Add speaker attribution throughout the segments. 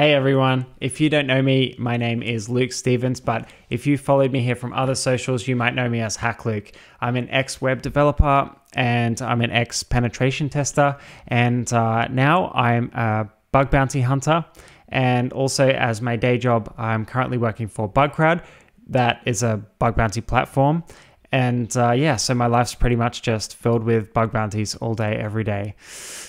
Speaker 1: Hey everyone, if you don't know me, my name is Luke Stebbings, but if you followed me here from other socials, you might know me as hakluke. I'm an ex web developer and I'm an ex penetration tester, and uh, now I'm a bug bounty hunter. And also, as my day job, I'm currently working for Bugcrowd, that is a bug bounty platform. And uh, yeah, so my life's pretty much just filled with bug bounties all day, every day.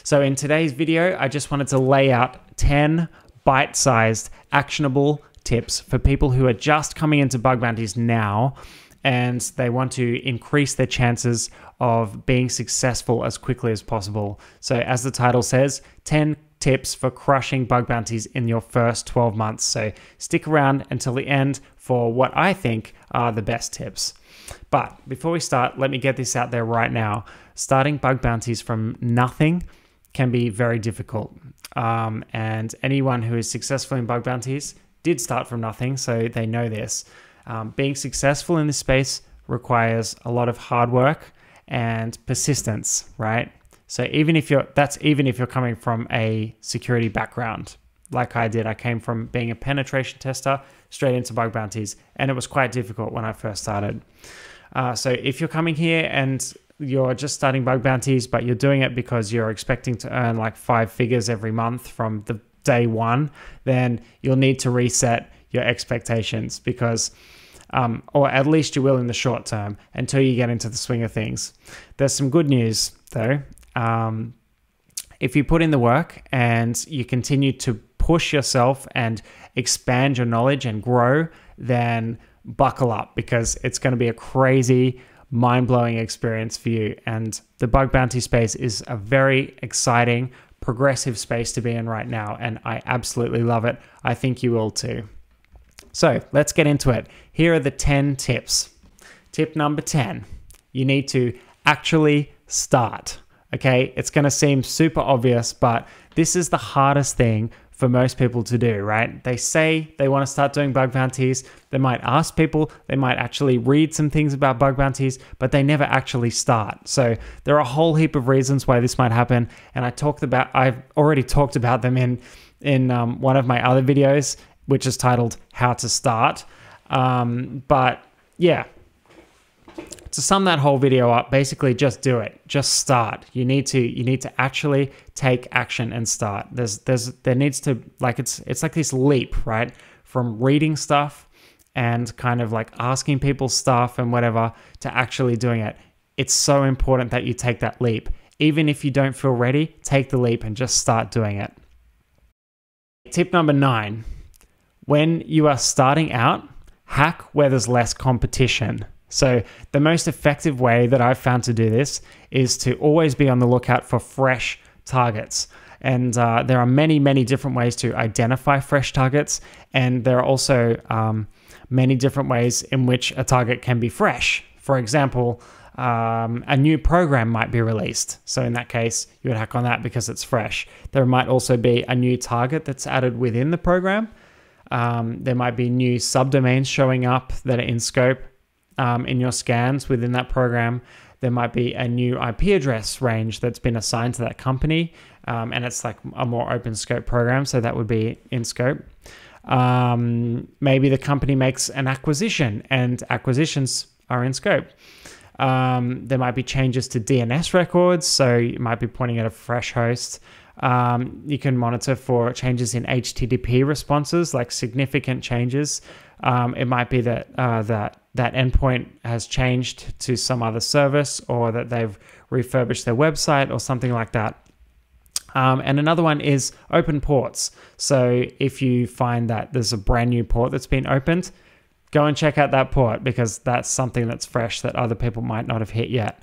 Speaker 1: So in today's video, I just wanted to lay out 10 bite sized, actionable tips for people who are just coming into bug bounties now and they want to increase their chances of being successful as quickly as possible. So, as the title says, 10 tips for crushing bug bounties in your first 12 months. So, stick around until the end for what I think are the best tips. But before we start, let me get this out there right now. Starting bug bounties from nothing can be very difficult. Um, and anyone who is successful in bug bounties did start from nothing, so they know this. Um, being successful in this space requires a lot of hard work and persistence, right? So even if you're that's even if you're coming from a security background, like I did, I came from being a penetration tester straight into bug bounties, and it was quite difficult when I first started. Uh, so if you're coming here and you're just starting bug bounties, but you're doing it because you're expecting to earn like five figures every month from the day one, then you'll need to reset your expectations because, um, or at least you will in the short term until you get into the swing of things. There's some good news though. Um, if you put in the work and you continue to push yourself and expand your knowledge and grow, then buckle up because it's going to be a crazy mind blowing experience for you. And the bug bounty space is a very exciting, progressive space to be in right now. And I absolutely love it. I think you will too. So let's get into it. Here are the 10 tips. Tip number 10 you need to actually start. Okay, it's going to seem super obvious, but this is the hardest thing for most people to do, right? They say they want to start doing bug bounties. They might ask people, they might actually read some things about bug bounties, but they never actually start. So there are a whole heap of reasons why this might happen. And I talked about, I've already talked about them in, in um, one of my other videos, which is titled How to Start. Um, but yeah, to sum that whole video up, basically just do it. Just start. You need to you need to actually take action and start. There's there's there needs to like it's it's like this leap, right? From reading stuff and kind of like asking people stuff and whatever to actually doing it. It's so important that you take that leap. Even if you don't feel ready, take the leap and just start doing it. Tip number 9. When you are starting out, hack where there's less competition. So, the most effective way that I've found to do this is to always be on the lookout for fresh targets. And uh, there are many, many different ways to identify fresh targets. And there are also um, many different ways in which a target can be fresh. For example, um, a new program might be released. So, in that case, you would hack on that because it's fresh. There might also be a new target that's added within the program. Um, there might be new subdomains showing up that are in scope um, in your scans within that program, there might be a new IP address range that's been assigned to that company, um, and it's like a more open scope program, so that would be in scope. Um, maybe the company makes an acquisition, and acquisitions are in scope. Um, there might be changes to DNS records, so you might be pointing at a fresh host. Um, you can monitor for changes in HTTP responses, like significant changes. Um, it might be that uh, that that endpoint has changed to some other service, or that they've refurbished their website, or something like that. Um, and another one is open ports. So if you find that there's a brand new port that's been opened, go and check out that port because that's something that's fresh that other people might not have hit yet.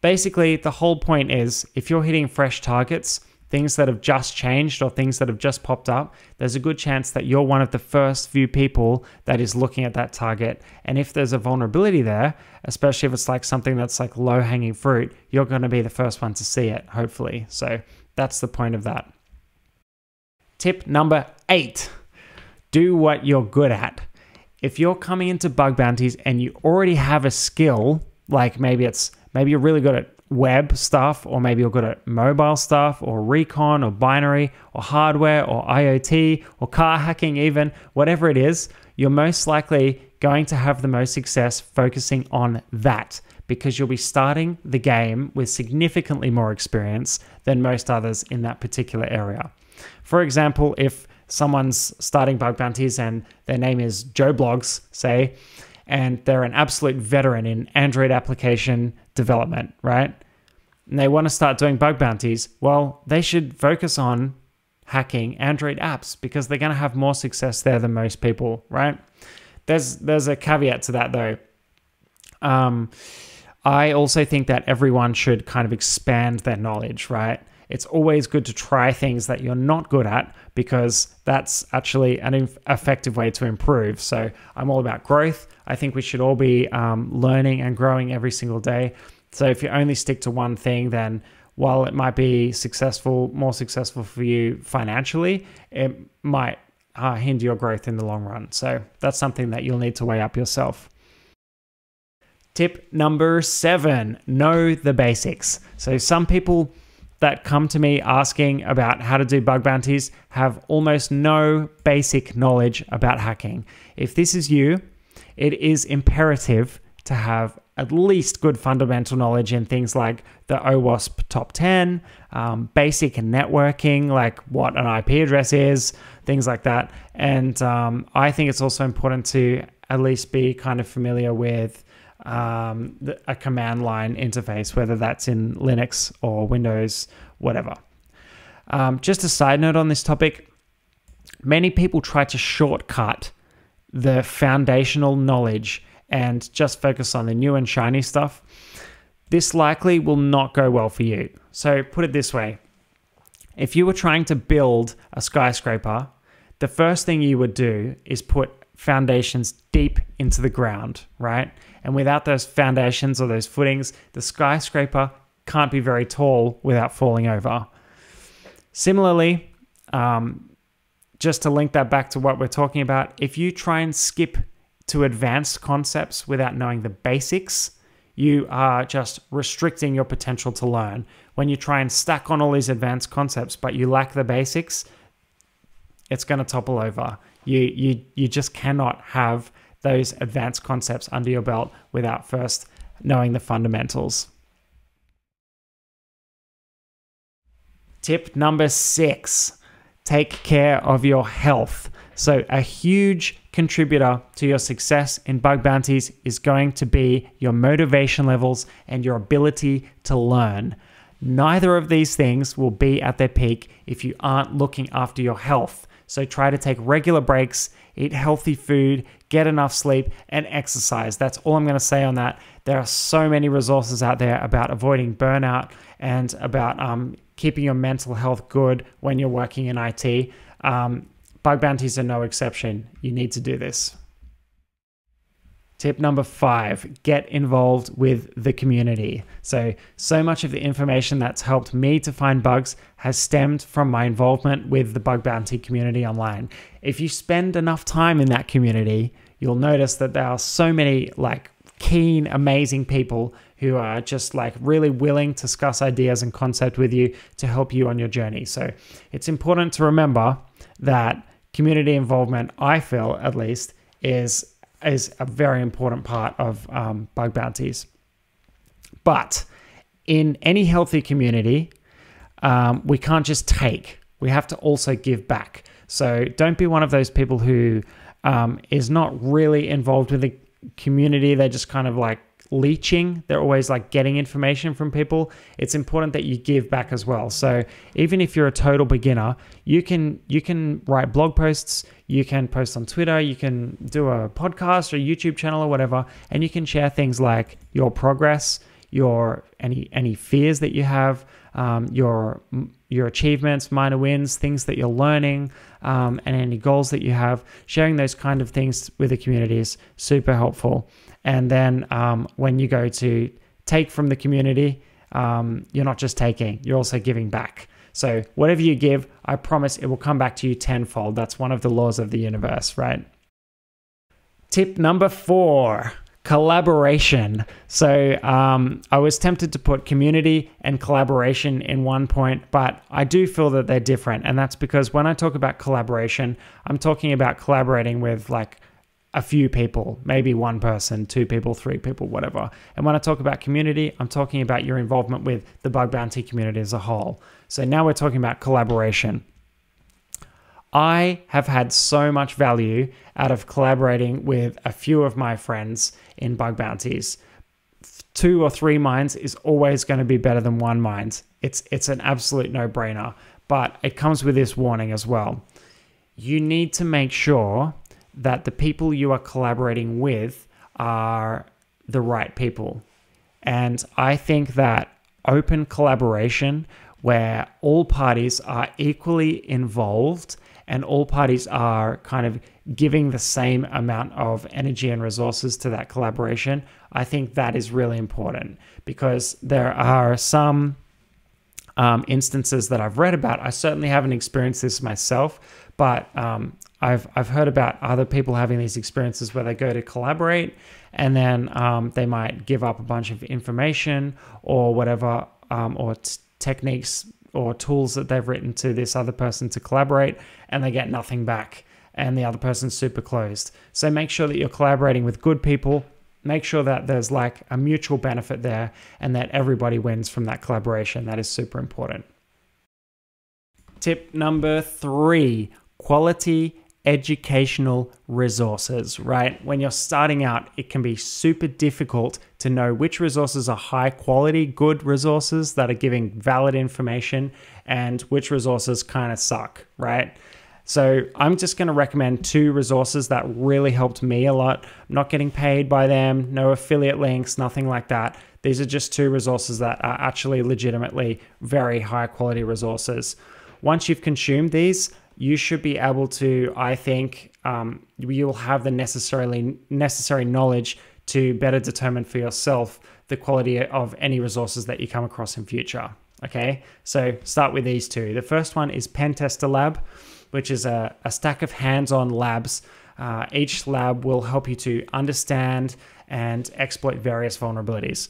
Speaker 1: Basically, the whole point is if you're hitting fresh targets, things that have just changed or things that have just popped up, there's a good chance that you're one of the first few people that is looking at that target. And if there's a vulnerability there, especially if it's like something that's like low hanging fruit, you're going to be the first one to see it, hopefully. So that's the point of that. Tip number eight do what you're good at. If you're coming into bug bounties and you already have a skill, like maybe it's maybe you're really good at web stuff, or maybe you're good at mobile stuff, or recon, or binary, or hardware, or IoT, or car hacking, even whatever it is, you're most likely going to have the most success focusing on that because you'll be starting the game with significantly more experience than most others in that particular area. For example, if someone's starting bug bounties and their name is Joe Bloggs, say, and they're an absolute veteran in Android application development, right? And they want to start doing bug bounties, well, they should focus on hacking Android apps because they're going to have more success there than most people, right? There's there's a caveat to that though. Um, I also think that everyone should kind of expand their knowledge, right? It's always good to try things that you're not good at because that's actually an effective way to improve. So I'm all about growth. I think we should all be um, learning and growing every single day. So if you only stick to one thing, then while it might be successful, more successful for you financially, it might uh, hinder your growth in the long run. So that's something that you'll need to weigh up yourself. Tip number seven know the basics. So some people that come to me asking about how to do bug bounties have almost no basic knowledge about hacking. If this is you, it is imperative to have at least good fundamental knowledge in things like the OWASP top 10, um, basic networking, like what an IP address is, things like that. And um, I think it's also important to at least be kind of familiar with um, a command line interface, whether that's in Linux or Windows, whatever. Um, just a side note on this topic many people try to shortcut the foundational knowledge and just focus on the new and shiny stuff, this likely will not go well for you. So, put it this way if you were trying to build a skyscraper, the first thing you would do is put foundations deep into the ground, right? And without those foundations or those footings, the skyscraper can't be very tall without falling over. Similarly, um, just to link that back to what we're talking about, if you try and skip to advanced concepts without knowing the basics, you are just restricting your potential to learn. When you try and stack on all these advanced concepts, but you lack the basics, it's going to topple over. You, you, you just cannot have those advanced concepts under your belt without first knowing the fundamentals. Tip number six take care of your health. So, a huge contributor to your success in bug bounties is going to be your motivation levels and your ability to learn. Neither of these things will be at their peak if you aren't looking after your health. So, try to take regular breaks, eat healthy food, get enough sleep, and exercise. That's all I'm going to say on that. There are so many resources out there about avoiding burnout and about um, keeping your mental health good when you're working in IT. Um, Bug bounties are no exception. You need to do this. Tip number five get involved with the community. So, so much of the information that's helped me to find bugs has stemmed from my involvement with the bug bounty community online. If you spend enough time in that community, you'll notice that there are so many like keen, amazing people who are just like really willing to discuss ideas and concept with you to help you on your journey. So, it's important to remember that community involvement, I feel at least, is is a very important part of um, bug bounties. But in any healthy community, um, we can't just take; we have to also give back. So don't be one of those people who um, is not really involved with the community. They're just kind of like leeching. They're always like getting information from people. It's important that you give back as well. So even if you're a total beginner you can you can write blog posts you can post on twitter you can do a podcast or youtube channel or whatever and you can share things like your progress your any any fears that you have um, your your achievements minor wins things that you're learning um, and any goals that you have sharing those kind of things with the community is super helpful and then um, when you go to take from the community, um, you're not just taking, you're also giving back. So whatever you give, I promise it will come back to you tenfold. That's one of the laws of the universe, right? Tip number four collaboration. So um, I was tempted to put community and collaboration in one point, but I do feel that they're different. And that's because when I talk about collaboration, I'm talking about collaborating with like a few people, maybe one person, two people, three people, whatever. And when I talk about community, I'm talking about your involvement with the bug bounty community as a whole. So now we're talking about collaboration. I have had so much value out of collaborating with a few of my friends in bug bounties. Two or three minds is always going to be better than one mind. It's it's an absolute no-brainer, but it comes with this warning as well. You need to make sure that the people you are collaborating with are the right people. And I think that open collaboration where all parties are equally involved and all parties are kind of giving the same amount of energy and resources to that collaboration, I think that is really important because there are some um, instances that I've read about. I certainly haven't experienced this myself, but um, I've I've heard about other people having these experiences where they go to collaborate and then um, they might give up a bunch of information or whatever um, or techniques or tools that they've written to this other person to collaborate and they get nothing back and the other person's super closed. So make sure that you're collaborating with good people. Make sure that there's like a mutual benefit there and that everybody wins from that collaboration. That is super important. Tip number three quality educational resources, right? When you're starting out, it can be super difficult to know which resources are high quality, good resources that are giving valid information, and which resources kind of suck, right? So I'm just going to recommend two resources that really helped me a lot. I'm not getting paid by them, no affiliate links, nothing like that. These are just two resources that are actually legitimately very high quality resources. Once you've consumed these, you should be able to, I think, um, you'll have the necessarily necessary knowledge to better determine for yourself the quality of any resources that you come across in future. Okay, so start with these two. The first one is Pentester Lab, which is a, a stack of hands-on labs. Uh, each lab will help you to understand and exploit various vulnerabilities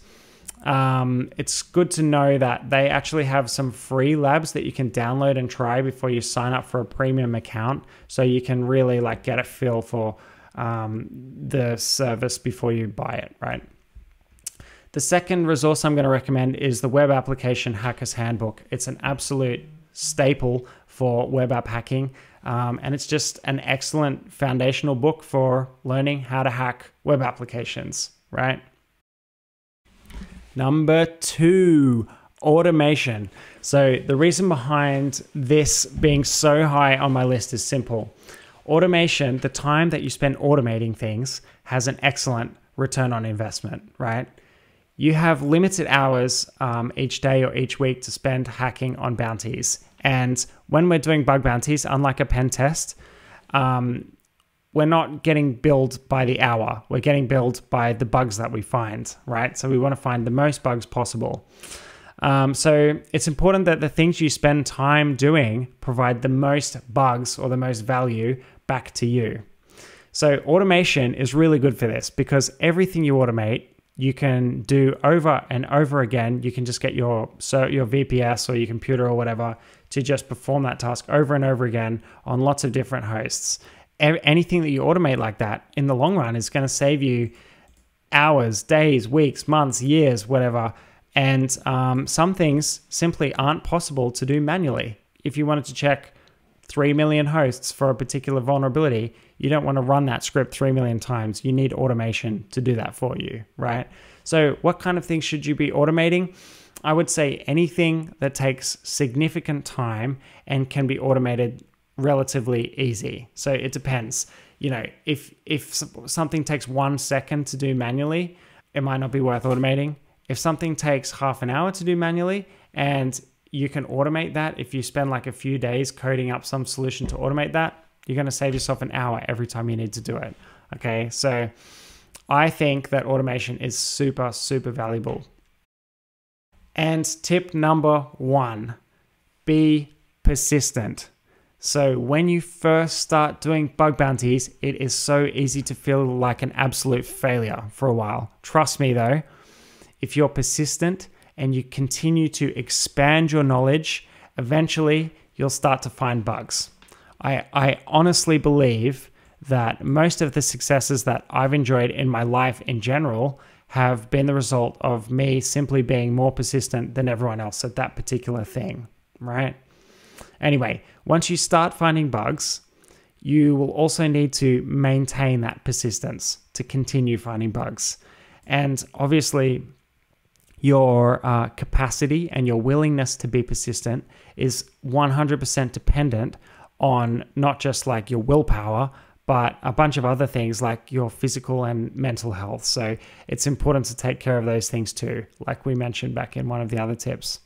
Speaker 1: um, it's good to know that they actually have some free labs that you can download and try before you sign up for a premium account. So you can really like get a feel for um, the service before you buy it right? The second resource i'm going to recommend is the web application hackers handbook. It's an absolute staple for web app hacking um, and it's just an excellent foundational book for learning how to hack web applications right Number two, automation. So, the reason behind this being so high on my list is simple. Automation, the time that you spend automating things, has an excellent return on investment, right? You have limited hours um, each day or each week to spend hacking on bounties. And when we're doing bug bounties, unlike a pen test, um, we're not getting billed by the hour. We're getting billed by the bugs that we find, right? So we want to find the most bugs possible. Um, so it's important that the things you spend time doing provide the most bugs or the most value back to you. So automation is really good for this because everything you automate, you can do over and over again. You can just get your so your VPS or your computer or whatever to just perform that task over and over again on lots of different hosts anything that you automate like that in the long run is going to save you hours, days, weeks, months, years, whatever. And um, some things simply aren't possible to do manually. If you wanted to check 3 million hosts for a particular vulnerability, you don't want to run that script 3 million times. You need automation to do that for you, right? So, what kind of things should you be automating? I would say anything that takes significant time and can be automated relatively easy. So it depends. You know, if if something takes one second to do manually, it might not be worth automating. If something takes half an hour to do manually and you can automate that, if you spend like a few days coding up some solution to automate that, you're going to save yourself an hour every time you need to do it. Okay, so I think that automation is super, super valuable. And tip number one be persistent. So when you first start doing bug bounties, it is so easy to feel like an absolute failure for a while. Trust me though, if you're persistent and you continue to expand your knowledge, eventually you'll start to find bugs. I, I honestly believe that most of the successes that I've enjoyed in my life in general have been the result of me simply being more persistent than everyone else at that particular thing, right? Anyway, once you start finding bugs, you will also need to maintain that persistence to continue finding bugs. And obviously, your uh, capacity and your willingness to be persistent is 100% dependent on not just like your willpower, but a bunch of other things like your physical and mental health. So it's important to take care of those things too, like we mentioned back in one of the other tips.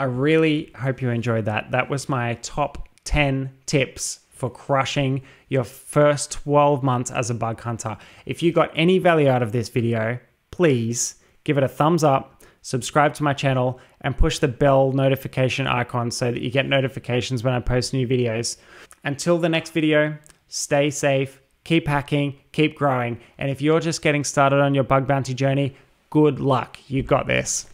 Speaker 1: I really hope you enjoyed that. That was my top 10 tips for crushing your first 12 months as a bug hunter. If you got any value out of this video, please give it a thumbs up, subscribe to my channel, and push the bell notification icon so that you get notifications when I post new videos. Until the next video, stay safe, keep hacking, keep growing. And if you're just getting started on your bug bounty journey, good luck. You got this.